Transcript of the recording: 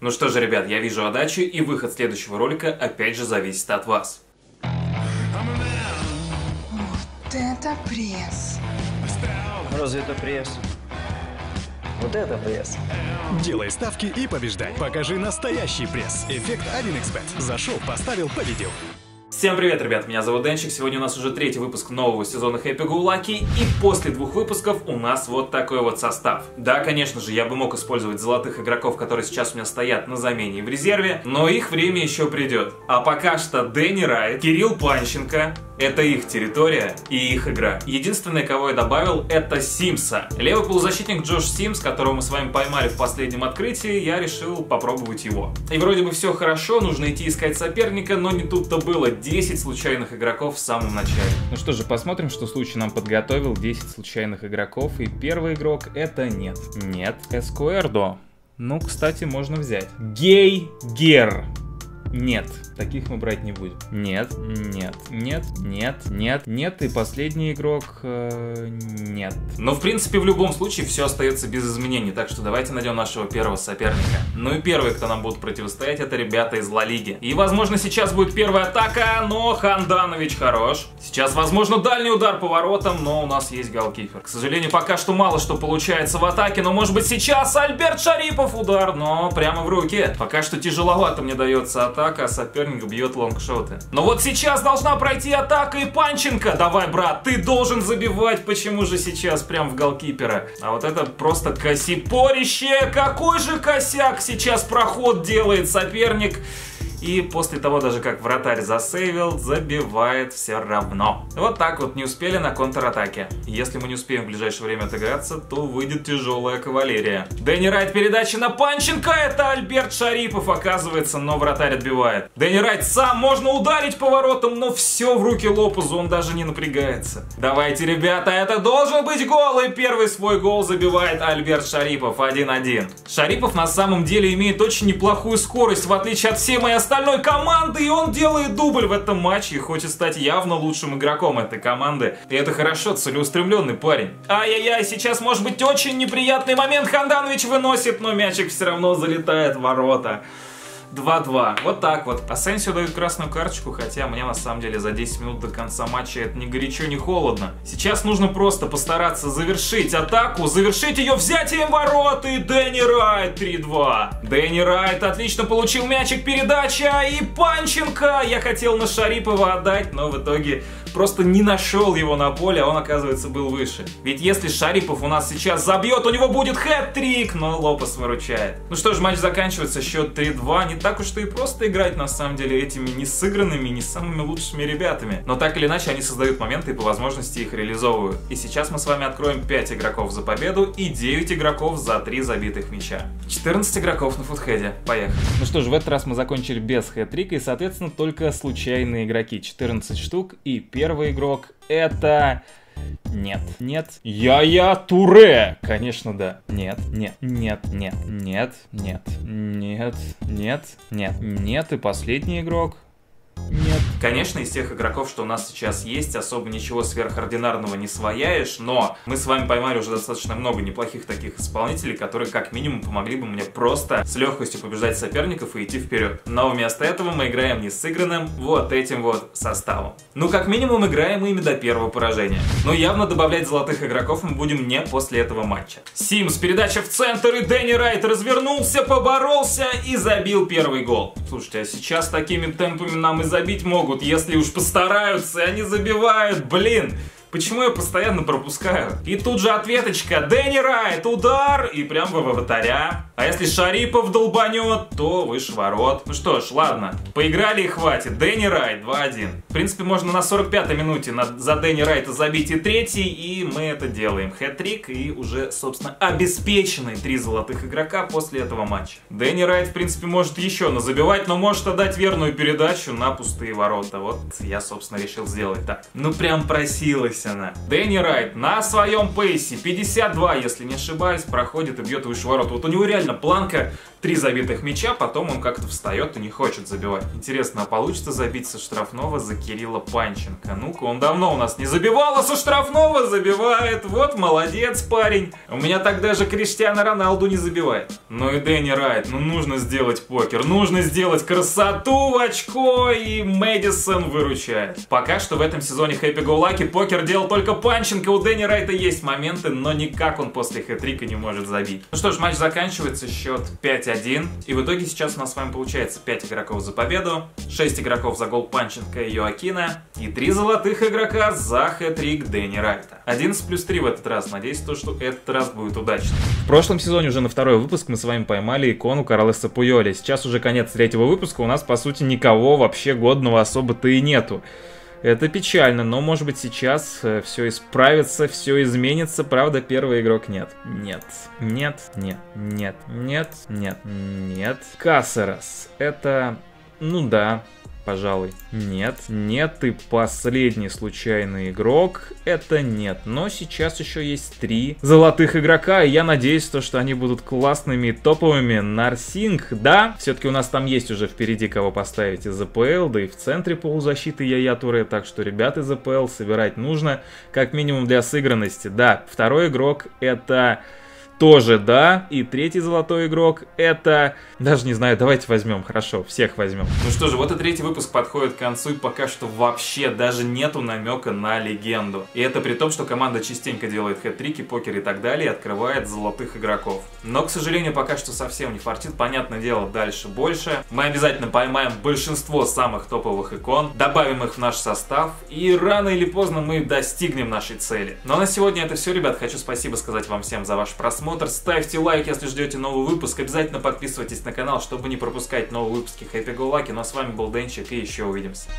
Ну что же, ребят, я вижу отдачу, и выход следующего ролика опять же зависит от вас. Вот это пресс. Разве это пресс? Вот это пресс. Делай ставки и побеждай. Покажи настоящий пресс. Эффект 1xbet. Зашел, поставил, победил. Всем привет, ребят, меня зовут Денчик, сегодня у нас уже третий выпуск нового сезона Happy Go Lucky, и после двух выпусков у нас вот такой вот состав. Да, конечно же, я бы мог использовать золотых игроков, которые сейчас у меня стоят на замене и в резерве, но их время еще придет. А пока что Дэнни Райт, Кирилл Панченко, это их территория и их игра. Единственное, кого я добавил, это Симса. Левый полузащитник Джош Симс, которого мы с вами поймали в последнем открытии, я решил попробовать его. И вроде бы все хорошо, нужно идти искать соперника, но не тут-то было. 10 случайных игроков в самом начале. Ну что же, посмотрим, что случай нам подготовил. 10 случайных игроков. И первый игрок это нет. Нет, Эскуэрдо. Ну, кстати, можно взять. Гей Гер. Нет, таких мы брать не будем. Нет, нет, нет, нет, нет, нет. И последний игрок э, нет. Но в принципе в любом случае все остается без изменений, так что давайте найдем нашего первого соперника. Ну и первый, кто нам будут противостоять, это ребята из Ла Лиги. И возможно сейчас будет первая атака, но Ханданович хорош. Сейчас возможно дальний удар по воротам, но у нас есть голкипер. К сожалению, пока что мало что получается в атаке, но может быть сейчас Альберт Шарипов удар, но прямо в руки. Пока что тяжеловато мне дается атака атака, а соперник бьет лонгшоты. Но вот сейчас должна пройти атака и Панченко. Давай, брат, ты должен забивать. Почему же сейчас прям в голкипера? А вот это просто косипорище. Какой же косяк сейчас проход делает соперник. И после того, даже как вратарь засейвил, забивает все равно. Вот так вот не успели на контратаке. Если мы не успеем в ближайшее время отыграться, то выйдет тяжелая кавалерия. Дэнни Райт передача на Панченко, это Альберт Шарипов оказывается, но вратарь отбивает. Дэнни Райт сам можно ударить поворотом, но все в руки Лопузу, он даже не напрягается. Давайте, ребята, это должен быть гол, и первый свой гол забивает Альберт Шарипов 1-1. Шарипов на самом деле имеет очень неплохую скорость, в отличие от всей моей остальной команды, и он делает дубль в этом матче и хочет стать явно лучшим игроком этой команды. И это хорошо, целеустремленный парень. Ай-яй-яй, сейчас может быть очень неприятный момент, Ханданович выносит, но мячик все равно залетает в ворота. 2-2. Вот так вот. Асенсио дают красную карточку, хотя мне на самом деле за 10 минут до конца матча это не горячо, не холодно. Сейчас нужно просто постараться завершить атаку, завершить ее взятием ворот и Дэнни Райт 3-2. Дэнни Райт отлично получил мячик, передача и Панченко. Я хотел на Шарипова отдать, но в итоге просто не нашел его на поле, а он, оказывается, был выше. Ведь если Шарипов у нас сейчас забьет, у него будет хэт-трик, но Лопес выручает. Ну что ж, матч заканчивается, счет 3-2. Не так уж и просто играть, на самом деле, этими не сыгранными, не самыми лучшими ребятами. Но так или иначе, они создают моменты и по возможности их реализовывают. И сейчас мы с вами откроем 5 игроков за победу и 9 игроков за 3 забитых мяча. 14 игроков на футхеде. Поехали. Ну что ж, в этот раз мы закончили без хэт-трика и, соответственно, только случайные игроки. 14 штук и первый игрок это... Нет. Нет. Я-я Туре! Конечно, да. Нет. Нет. Нет. Нет. Нет. Нет. Нет. Нет. Нет. Нет. И последний игрок. Конечно, из тех игроков, что у нас сейчас есть, особо ничего сверхординарного не свояешь, но мы с вами поймали уже достаточно много неплохих таких исполнителей, которые как минимум помогли бы мне просто с легкостью побеждать соперников и идти вперед. Но вместо этого мы играем не сыгранным вот этим вот составом. Ну, как минимум, играем ими до первого поражения. Но явно добавлять золотых игроков мы будем не после этого матча. Симс, передача в центр, и Дэнни Райт развернулся, поборолся и забил первый гол. Слушайте, а сейчас такими темпами нам и забить могут, если уж постараются, и они забивают, блин. Почему я постоянно пропускаю? И тут же ответочка. Дэнни Райт, удар, и прям в вратаря. А если Шарипов долбанет, то выше ворот. Ну что ж, ладно. Поиграли и хватит. Дэнни Райт 2-1. В принципе, можно на 45-й минуте на, за Дэнни Райта забить и третий, и мы это делаем. Хэт-трик и уже, собственно, обеспеченные три золотых игрока после этого матча. Дэнни Райт, в принципе, может еще назабивать, но может отдать верную передачу на пустые ворота. Вот я, собственно, решил сделать так. Ну, прям просилась она. Дэнни Райт на своем пейсе, 52, если не ошибаюсь, проходит и бьет выше ворот. Вот у него реально реально планка три забитых мяча, потом он как-то встает и не хочет забивать. Интересно, а получится забить со штрафного за Кирилла Панченко? Ну-ка, он давно у нас не забивал, а со штрафного забивает. Вот молодец парень. У меня так даже Криштиану Роналду не забивает. Ну и Дэнни Райт, ну нужно сделать покер, нужно сделать красоту в очко, и Мэдисон выручает. Пока что в этом сезоне Happy Go Lucky покер делал только Панченко, у Дэнни Райта есть моменты, но никак он после хэтрика не может забить. Ну что ж, матч заканчивается, счет 5-1, и в итоге сейчас у нас с вами получается 5 игроков за победу, 6 игроков за гол Панченко и Йоакина, и 3 золотых игрока за хэтрик Дэнни Райта. 11 плюс 3 в этот раз, надеюсь, то, что этот раз будет удачно. В прошлом сезоне уже на второй выпуск мы с вами поймали икону Карлеса Пуйоли. Сейчас уже конец третьего выпуска, у нас по сути никого вообще годного особо-то и нету. Это печально, но может быть сейчас э, все исправится, все изменится. Правда, первый игрок нет. Нет. Нет. Нет. Нет. Нет. Нет. Нет. Кассерас. Это... Ну да, пожалуй. Нет. Нет, и последний случайный игрок. Это нет. Но сейчас еще есть три золотых игрока, и я надеюсь, то, что они будут классными и топовыми. Нарсинг, да, все-таки у нас там есть уже впереди кого поставить из АПЛ, да и в центре полузащиты Яя Туре, так что ребят из АПЛ собирать нужно, как минимум для сыгранности. Да, второй игрок это тоже да. И третий золотой игрок это... Даже не знаю, давайте возьмем, хорошо, всех возьмем. Ну что же, вот и третий выпуск подходит к концу, и пока что вообще даже нету намека на легенду. И это при том, что команда частенько делает хэт-трики, покер и так далее, и открывает золотых игроков. Но, к сожалению, пока что совсем не фартит. Понятное дело, дальше больше. Мы обязательно поймаем большинство самых топовых икон, добавим их в наш состав, и рано или поздно мы достигнем нашей цели. Но на сегодня это все, ребят. Хочу спасибо сказать вам всем за ваш просмотр просмотр, ставьте лайк, если ждете новый выпуск, обязательно подписывайтесь на канал, чтобы не пропускать новые выпуски. Happy Go Lucky, ну а с вами был Денчик и еще увидимся.